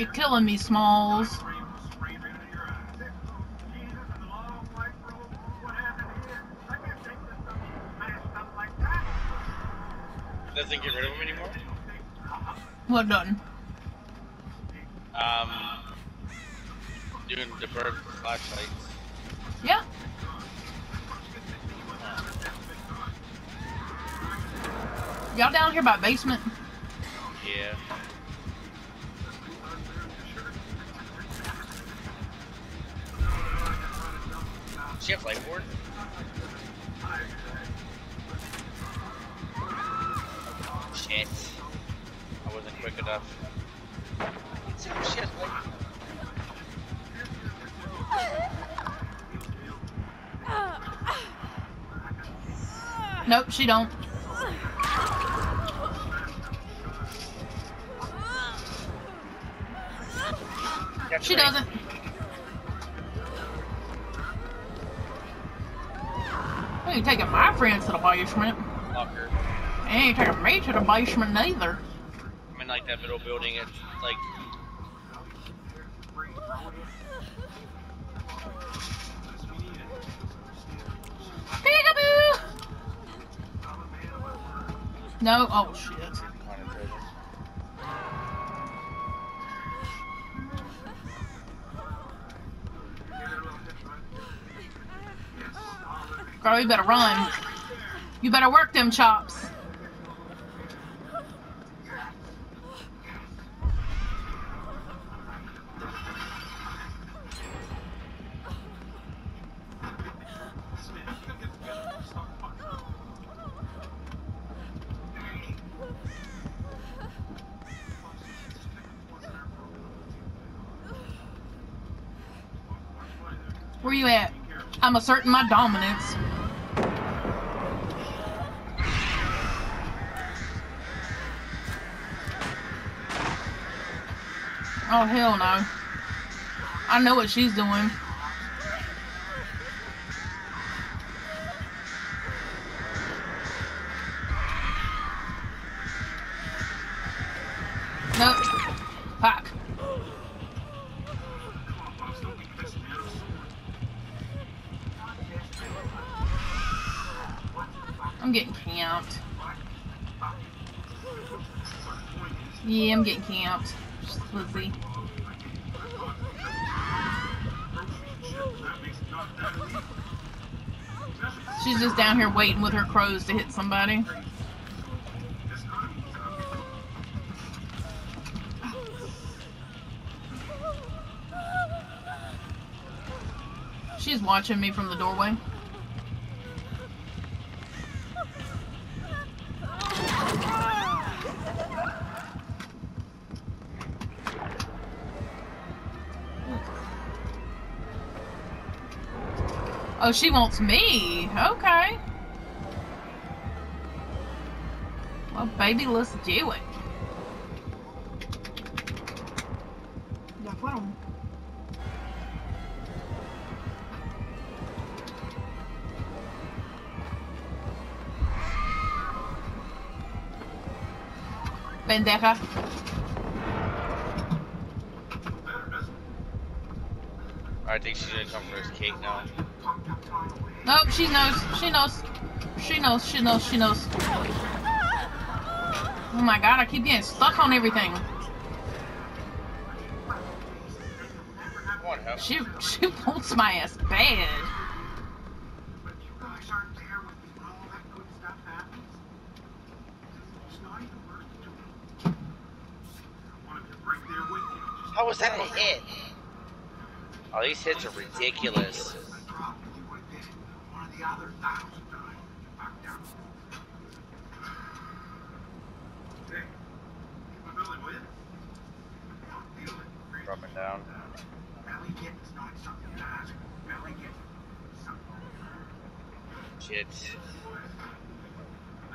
You're killing me, Smalls. Doesn't get rid of them anymore? What done? Um, doing the bird flashlights. Yeah. Y'all down here by basement? Yeah. Does she have Lightborn? Shit. I wasn't quick enough. She has light- Nope, she don't. She doesn't. I ain't taking my friends to the basement. Locker. I ain't taking me to the basement neither. I'm in like that middle building. It's like Peekaboo! No, oh shit. Girl, you better run. You better work them chops. Where you at? I'm asserting my dominance. Oh hell no. I know what she's doing. Nope. Fuck. I'm getting camped. Yeah, I'm getting camped. Let's. She's just down here waiting with her crows to hit somebody. She's watching me from the doorway. Oh, she wants me. Okay. Well, baby, let's do it. Pendeja. I think she's gonna come for his cake now. Nope, she knows. She knows. She knows. She knows. She knows. Oh my god, I keep getting stuck on everything. She she wants my ass bad. How was that a hit? Oh, these hits are ridiculous. I dropped you would have been one of the other thousand times. Back down. Hey, keep my belly, will you? Feel it. Dropping down. Belly get is not something to ask. Belly get is something. Shit. I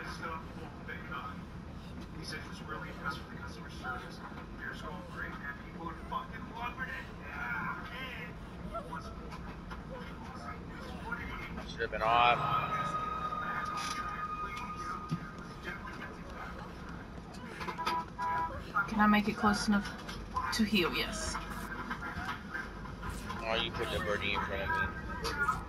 just got off the phone with Big Con. He said he was really impressed with the customer service. Beer's going great, man. People are fucking loving it. Should have been off. Can I make it close enough to heal, yes. Oh, you put the birdie in front of me.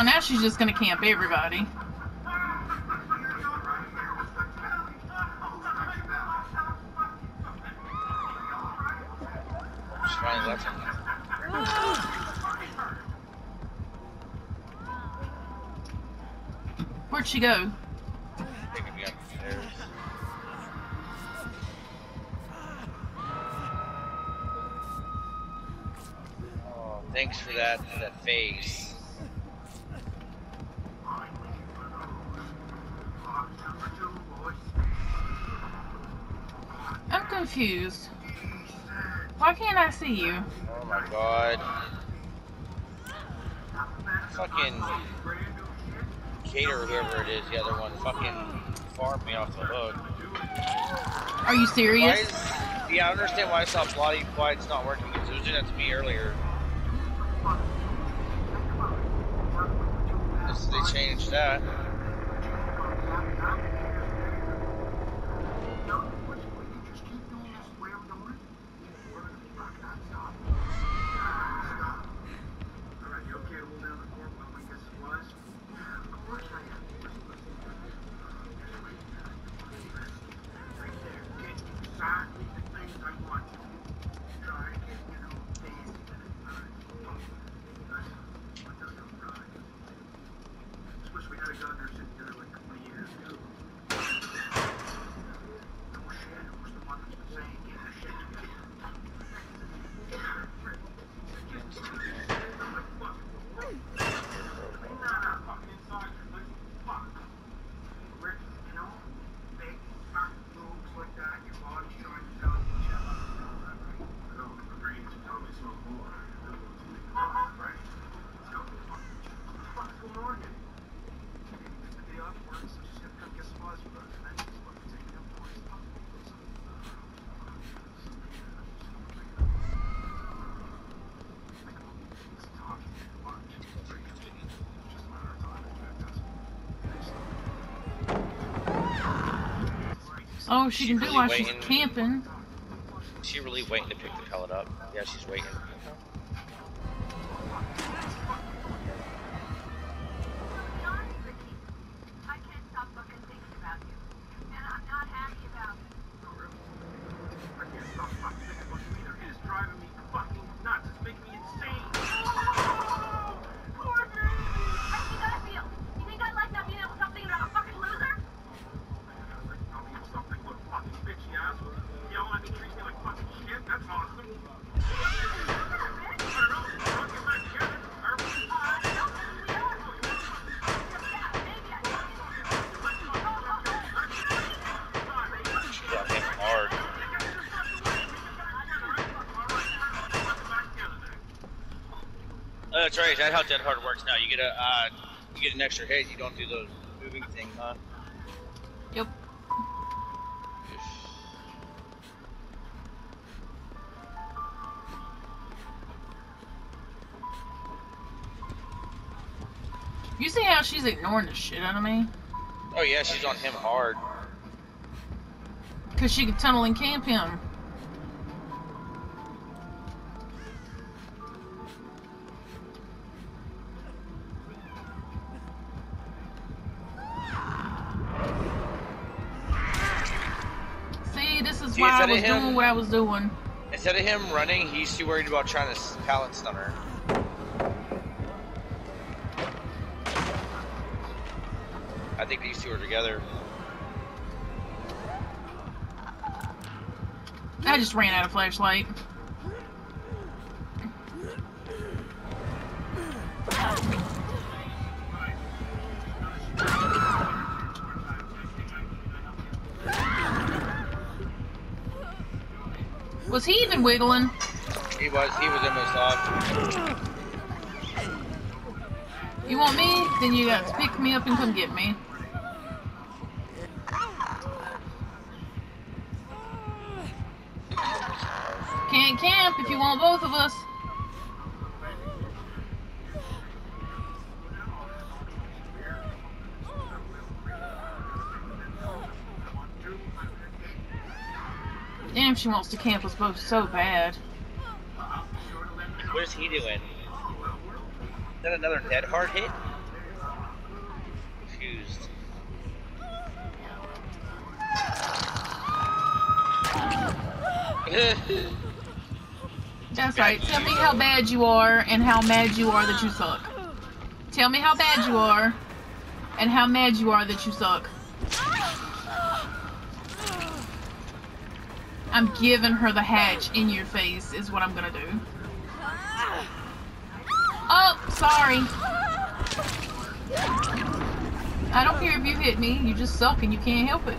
Oh, now she's just gonna camp everybody. Where'd she go? Oh, thanks for that, that face. Confused. Why can't I see you? Oh my god. Fucking Cater, whoever it is, the other one, fucking farmed me off the hook. Are you serious? is, yeah, I don't understand why I saw Bloody why it's not working because it was doing that to me earlier. This, they changed that. Exactly the things I want. Try and get, you know, days That's what does it right. Just wish we had a gun there sitting together like 20 years ago. No shit, who's the one that's been saying get the shit together? Oh, she can do really while she's camping. Is she really waiting to pick the pellet up? Yeah, she's waiting. Driving me Oh, that's right. That's how Dead Hard works now. You get a uh, you get an extra hit. You don't do those moving thing, huh? Yep. You see how she's ignoring the shit out of me? Oh yeah, she's on him hard. Because she can tunnel and camp him. I was him- doing what I was doing. Instead of him running, he's too worried about trying to pallet stun her. I think these two are together. I just ran out of flashlight. Was he even wiggling? He was. He was in this log. You want me? Then you got to pick me up and come get me. Can't camp if you want both of us. Damn, she wants to camp us both so bad. What is he doing? Is that another dead hard hit? Confused. That's right. Tell me how bad you are and how mad you are that you suck. Tell me how bad you are and how mad you are that you suck. I'm giving her the hatch in your face is what I'm gonna do. Oh, sorry. I don't care if you hit me, you just suck and you can't help it.